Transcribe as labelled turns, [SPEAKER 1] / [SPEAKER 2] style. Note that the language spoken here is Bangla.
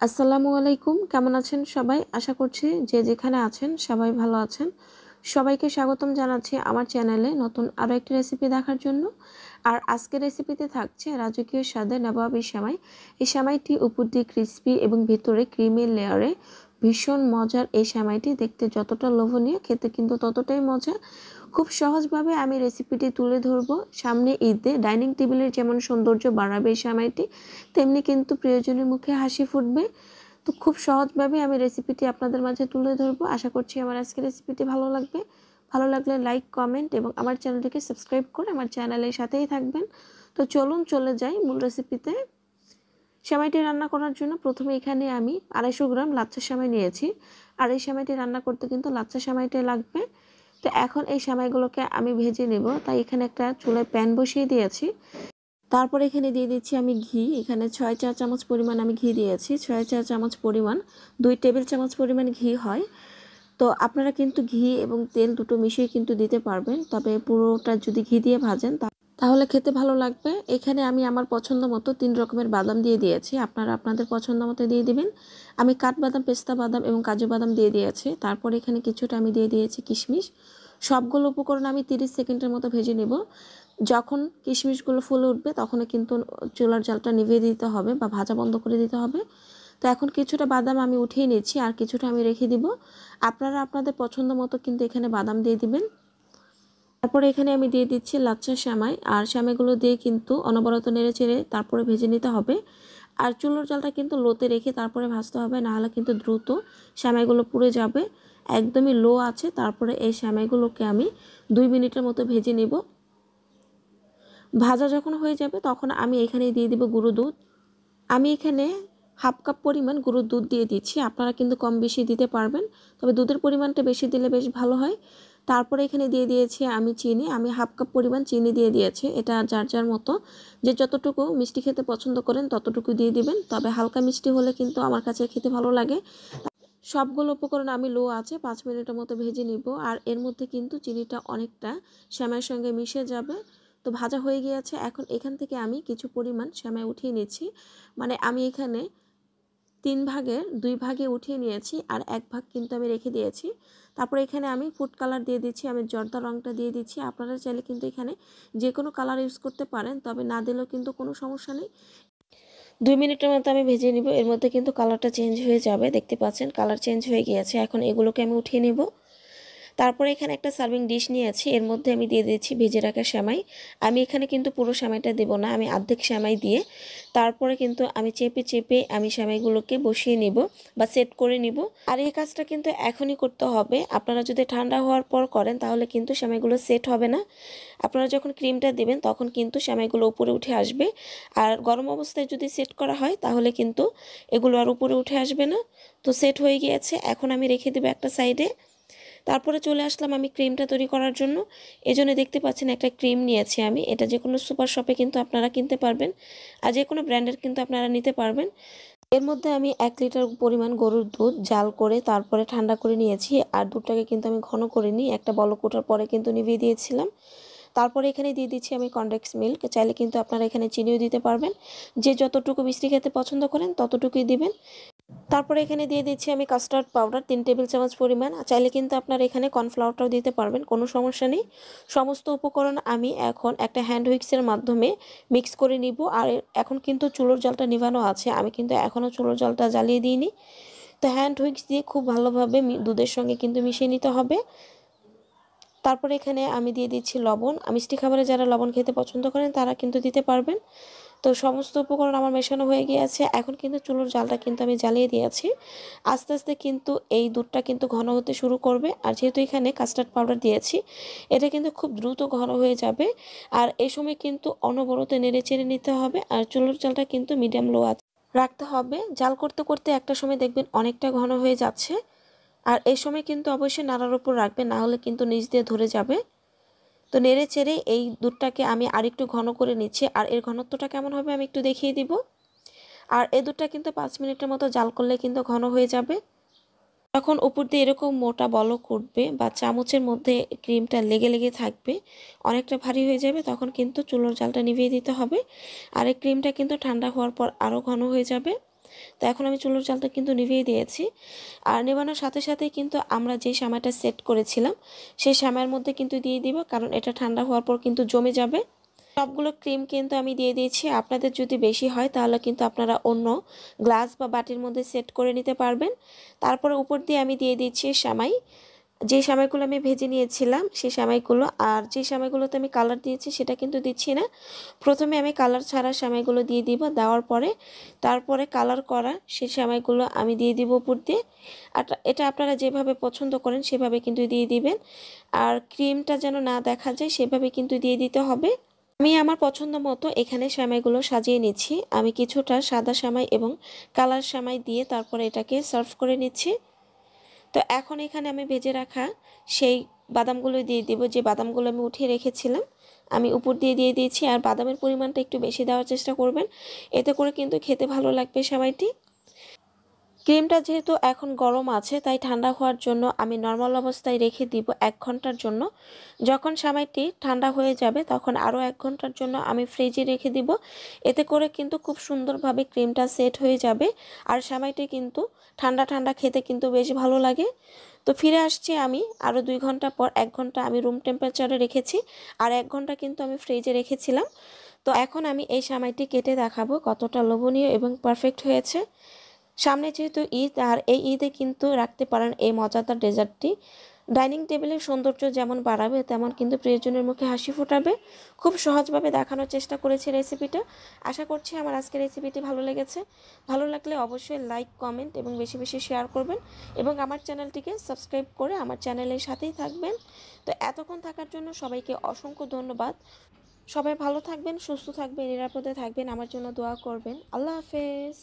[SPEAKER 1] আসসালামু আলাইকুম, কেমন আছেন সবাই? আশা করছি যে যেখানে আছেন সবাই ভালো আছেন। সবাইকে স্বাগতম জানাচ্ছি আমার চ্যানেলে নতুন আরও একটি রেসিপি দেখার জন্য। আর আজকের রেসিপিতে থাকছে রাজকীয় স্বাদে নবাবি সেমাই এই সেমাইটি উপর দিয়ে ক্রিসপি এবং ভিতরে ক্রিমের লেয়ারে ভীষণ মজার এই সেমাইটি দেখতে যতটা লোভনীয়, খেতে কিন্তু ততটাই মজা। খুব সহজভাবে আমি রেসিপিটি তুলে ধরবো। সামনে ঈদে ডাইনিং টেবিলের যেমন সৌন্দর্য বাড়াবে এই সেমাইটি তেমনি কিন্তু প্রিয়জনের মুখে হাসি ফুটবে। তো খুব সহজভাবে আমি রেসিপিটি আপনাদের মাঝে তুলে ধরবো। আশা করছি আমার আজকের রেসিপিটি ভালো লাগবে। ভালো লাগলে লাইক কমেন্ট এবং আমার চ্যানেলটিকে সাবস্ক্রাইব করে আমার চ্যানেলের সাথেই থাকবেন। তো চলুন চলে যাই মূল রেসিপিতে সেমাইটি রান্না করার জন্য প্রথমে এখানে আমি আড়াইশো গ্রাম লাচ্চা সেমাই নিয়েছি। আর এই সেমাইটি রান্না করতে কিন্তু লাচ্চা সেমাইটাই লাগবে। তো এখন এই সেমাইগুলোকে আমি ভেজে নেব। তাই এখানে একটা চুলায় প্যান বসিয়ে দিয়েছি। তারপর এখানে দিয়ে দিচ্ছি আমি ঘি। এখানে ছয় চা চামচ পরিমাণ আমি ঘি দিয়েছি। ছয় চা চামচ পরিমাণ দুই টেবিল চামচ পরিমাণ ঘি হয়। তো আপনারা কিন্তু ঘি এবং তেল দুটো মিশিয়ে কিন্তু দিতে পারবেন। তবে পুরোটা যদি ঘি দিয়ে ভাজেন তাহলে খেতে ভালো লাগবে। এখানে আমি আমার পছন্দ মতো তিন রকমের বাদাম দিয়ে দিয়েছি। আপনারা আপনাদের পছন্দ মতো দিয়ে দিবেন। আমি কাঠবাদাম, পেস্তা বাদাম এবং কাজু বাদাম দিয়ে দিয়েছি। তারপর এখানে কিছুটা আমি দিয়ে দিয়েছি কিশমিশ। সবগুলো উপকরণ আমি 30 সেকেন্ডের মতো ভেজে নেব। যখন কিশমিশগুলো ফুলে উঠবে তখন কিন্তু চুলার জালটা নিভিয়ে দিতে হবে বা ভাজা বন্ধ করে দিতে হবে। তো এখন কিছুটা বাদাম আমি উঠিয়ে নিচ্ছি আর কিছুটা আমি রেখে দিব। আপনারা আপনাদের পছন্দ মতো কিন্তু এখানে বাদাম দিয়ে দিবেন। তারপরে এখানে আমি দিয়ে দিচ্ছি লাচ্চা শ্যামাই। আর শ্যামাইগুলো দিয়ে কিন্তু অনবরত নেড়ে চেড়ে তারপরে ভেজে নিতে হবে। আর চুলোর জালটা কিন্তু লোতে রেখে তারপরে ভাজতে হবে, নাহলে কিন্তু দ্রুত শ্যামাইগুলো পুড়ে যাবে। একদমই লো আছে, তারপরে এই শ্যামাইগুলোকে আমি দুই মিনিটের মতো ভেজে নেব। ভাজা যখন হয়ে যাবে, তখন আমি এখানে দিয়ে দিব গুঁড়ো দুধ। আমি এখানে হাফ কাপ পরিমাণ গুঁড়োর দুধ দিয়ে দিচ্ছি, আপনারা কিন্তু কম বেশি দিতে পারবেন, তবে দুধের পরিমাণটা বেশি দিলে বেশ ভালো হয়। তারপরে এখানে দিয়ে দিয়েছি আমি চিনি, আমি হাফ কাপ পরিমাণ চিনি দিয়ে দিয়েছি। এটা যার যার মতো। যে যতটুকু মিষ্টি খেতে পছন্দ করেন ততটুকু দিয়ে দিবেন। তবে হালকা মিষ্টি হলে কিন্তু আমার কাছে খেতে ভালো লাগে। সবগুলো উপকরণ আমি লো আছে, পাঁচ মিনিটের মতো ভেজে নিব। আর এর মধ্যে কিন্তু চিনিটা অনেকটা শ্যামের সঙ্গে মিশে যাবে। তো ভাজা হয়ে গিয়েছে। এখন এখান থেকে আমি কিছু পরিমাণ শ্যামাই উঠিয়ে নিচ্ছি। মানে আমি এখানে তিন ভাগের দুই ভাগে উঠিয়ে নিয়েছি। আর এক ভাগ কিন্তু আমি রেখে দিয়েছি। তারপর এখানে আমি ফুড কালার দিয়ে দিচ্ছি, আমি জর্দা রঙটা দিয়ে দিচ্ছি। আপনারা চাইলে কিন্তু এখানে যে কোনো কালার ইউজ করতে পারেন, তবে না দিলেও কিন্তু কোনো সমস্যা নেই। দুই মিনিটের মতো আমি ভেজে নিব, এর মধ্যে কিন্তু কালারটা চেঞ্জ হয়ে যাবে, দেখতে পাচ্ছেন? কালার চেঞ্জ হয়ে গিয়েছে। এখন এগুলোকে আমি উঠিয়ে নিব। তারপরে এখানে একটা সার্ভিং ডিশ নিয়ে নিয়েছি এর মধ্যে আমি দিয়ে দিয়েছি ভেজে রাখা শ্যামাই আমি এখানে কিন্তু পুরো শ্যামাইটা দেবো না, আমি অর্ধেক শ্যামাই দিয়ে। তারপরে কিন্তু আমি চেপে চেপে আমি শ্যামাইগুলোকে বসিয়ে নিব বা সেট করে নিব। আর এই কাজটা কিন্তু এখনই করতে হবে। আপনারা যদি ঠান্ডা হওয়ার পর করেন, তাহলে কিন্তু শ্যামাইগুলো সেট হবে না। আপনারা যখন ক্রিমটা দেবেন, তখন কিন্তু শ্যামাইগুলো উপরে উঠে আসবে। আর গরম অবস্থায় যদি সেট করা হয়, তাহলে কিন্তু এগুলো আর উপরে উঠে আসবে না। তো সেট হয়ে গিয়েছে। এখন আমি রেখে দেবো একটা সাইডে তারপরে চলে আসলাম আমি ক্রিমটা তৈরি করার জন্য। এজন্য দেখতে পাচ্ছেন একটা ক্রিম নিয়েছি আমি। এটা যে কোনো সুপার শপে কিন্তু আপনারা কিনতে পারবেন আর যে কোনো ব্র্যান্ডের কিন্তু আপনারা নিতে পারবেন। এর মধ্যে আমি এক লিটার পরিমাণ গরুর দুধ জাল করে তারপরে ঠান্ডা করে নিয়েছি আর দুধটাকে কিন্তু আমি ঘন করে নিই। একটা বলক ওঠার পরে কিন্তু নিভিয়ে দিয়েছিলাম। তারপরে এখানে দিয়ে দিচ্ছি আমি কনডেক্স মিল্ক। চাইলে কিন্তু আপনারা এখানে চিনিও দিতে পারবেন। যে যতটুকু মিষ্টি খেতে পছন্দ করেন ততটুকুই দিবেন। তারপরে এখানে দিয়ে দিচ্ছি আমি কাস্টার্ড পাউডার তিন টেবিল চামচ পরিমাণ। চাইলে কিন্তু আপনার এখানে কর্নফ্লাওয়ারটাও দিতে পারবেন, কোনো সমস্যা নেই। সমস্ত উপকরণ আমি এখন একটা হ্যান্ড হুইক্সের মাধ্যমে মিক্স করে নিব। আর এখন কিন্তু চুলোর জলটা নিভানো আছে, আমি কিন্তু এখনও চুলোর জলটা জ্বালিয়ে দিইনি। তো হ্যান্ড হুইক্স দিয়ে খুব ভালোভাবে দুধের সঙ্গে কিন্তু মিশিয়ে নিতে হবে। তারপরে এখানে আমি দিয়ে দিচ্ছি লবণ। মিষ্টি খাবারে যারা লবণ খেতে পছন্দ করেন, তারা কিন্তু দিতে পারবেন। তো সমস্ত উপকরণ আমার মেশানো হয়ে গিয়েছে। এখন কিন্তু চুলোর জালটা কিন্তু আমি জ্বালিয়ে দিয়েছি। আস্তে আস্তে কিন্তু এই দুধটা কিন্তু ঘন হতে শুরু করবে। আর যেহেতু এখানে কাস্টার্ড পাউডার দিয়েছি, এটা কিন্তু খুব দ্রুত ঘন হয়ে যাবে। আর এই সময় কিন্তু অনবরত নেড়ে চেড়ে নিতে হবে। আর চুলোর জালটা কিন্তু মিডিয়াম লো আছে। রাখতে হবে। জাল করতে করতে একটা সময় দেখবেন অনেকটা ঘন হয়ে যাচ্ছে। আর এই সময় কিন্তু অবশ্যই নাড়ার উপর রাখবে না হলে কিন্তু নিচ দিয়ে ধরে যাবে। তো নেড়ে চেড়ে এই দুধটাকে আমি আরেকটু ঘন করে নিচ্ছি। আর এর ঘনত্বটা কেমন হবে আমি একটু দেখিয়ে দিব। আর এই দুধটা কিন্তু পাঁচ মিনিটের মতো জাল করলে কিন্তু ঘন হয়ে যাবে। তখন উপর দিয়ে এরকম মোটা বলক উঠবে বা চামচের মধ্যে ক্রিমটা লেগে লেগে থাকবে, অনেকটা ভারী হয়ে যাবে, তখন কিন্তু চুলোর জালটা নিভিয়ে দিতে হবে। আর এই ক্রিমটা কিন্তু ঠান্ডা হওয়ার পর আরও ঘন হয়ে যাবে। তো এখন আমি চুলোর চালটা কিন্তু নিভিয়ে দিয়েছি। আর নেবানোর সাথে সাথে কিন্তু আমরা যে সামাইটা সেট করেছিলাম, সেই সামাইয়ের মধ্যে কিন্তু দিয়ে দিব, কারণ এটা ঠান্ডা হওয়ার পর কিন্তু জমে যাবে। সবগুলো ক্রিম কিন্তু আমি দিয়ে দিয়েছি। আপনাদের যদি বেশি হয় তাহলে কিন্তু আপনারা অন্য গ্লাস বা বাটির মধ্যে সেট করে নিতে পারবেন। তারপরে উপর দিয়ে আমি দিয়ে দিচ্ছি সামাই। যে সামাইগুলো আমি ভেজে নিয়েছিলাম, সেই সামাইগুলো আর যে সামাইগুলোতে আমি কালার দিয়েছি সেটা কিন্তু দিচ্ছি না। প্রথমে আমি কালার ছাড়া সামাইগুলো দিয়ে দিব, দেওয়ার পরে তারপরে কালার করা সেই সামাইগুলো আমি দিয়ে দিব উপর দিয়ে। আর এটা আপনারা যেভাবে পছন্দ করেন সেভাবে কিন্তু দিয়ে দিবেন। আর ক্রিমটা যেন না দেখা যায় সেভাবে কিন্তু দিয়ে দিতে হবে। আমি আমার পছন্দ মতো এখানে সামাইগুলো সাজিয়ে নিচ্ছি। আমি কিছুটা সাদা সামাই এবং কালার সামাই দিয়ে তারপরে এটাকে সার্ভ করে নিচ্ছি। তো এখন এখানে আমি ভেজে রাখা সেই বাদামগুলো দিয়ে দিব। যে বাদামগুলো আমি উঠিয়ে রেখেছিলাম, আমি উপর দিয়ে দিয়ে দিয়েছি। আর বাদামের পরিমাণটা একটু বেশি দেওয়ার চেষ্টা করবেন। এতে করে কিন্তু খেতে ভালো লাগবে সামাইটি ক্রিমটা যেহেতু এখন গরম আছে, তাই ঠান্ডা হওয়ার জন্য আমি নর্মাল অবস্থায় রেখে দিব এক ঘণ্টার জন্য। যখন সামাইটি ঠান্ডা হয়ে যাবে, তখন আরও এক ঘণ্টার জন্য আমি ফ্রিজে রেখে দিব। এতে করে কিন্তু খুব সুন্দরভাবে ক্রিমটা সেট হয়ে যাবে আর সামাইটি কিন্তু ঠান্ডা ঠান্ডা খেতে কিন্তু বেশ ভালো লাগে। তো ফিরে আসছি আমি, আরও দুই ঘণ্টা পর এক ঘণ্টা আমি রুম টেম্পারেচারে রেখেছি আর এক ঘণ্টা কিন্তু আমি ফ্রিজে রেখেছিলাম। তো এখন আমি এই সামাইটি কেটে দেখাবো কতটা লোভনীয় এবং পারফেক্ট হয়েছে। সামনে যেহেতু ঈদ, আর এই ঈদে কিন্তু রাখতে পারেন এই মজাদার ডেজার্টটি। ডাইনিং টেবিলের সৌন্দর্য যেমন বাড়াবে, তেমন কিন্তু প্রিয়জনের মুখে হাসি ফোটাবে। খুব সহজভাবে দেখানোর চেষ্টা করেছি রেসিপিটা। আশা করছি আমার আজকের রেসিপিটি ভালো লেগেছে। ভালো লাগলে অবশ্যই লাইক, কমেন্ট এবং বেশি বেশি শেয়ার করবেন এবং আমার চ্যানেলটিকে সাবস্ক্রাইব করে আমার চ্যানেলের সাথেই থাকবেন। তো এতক্ষণ থাকার জন্য সবাইকে অসংখ্য ধন্যবাদ। সবাই ভালো থাকবেন, সুস্থ থাকবেন, নিরাপদে থাকবেন। আমার জন্য দোয়া করবেন। আল্লাহ হাফেজ।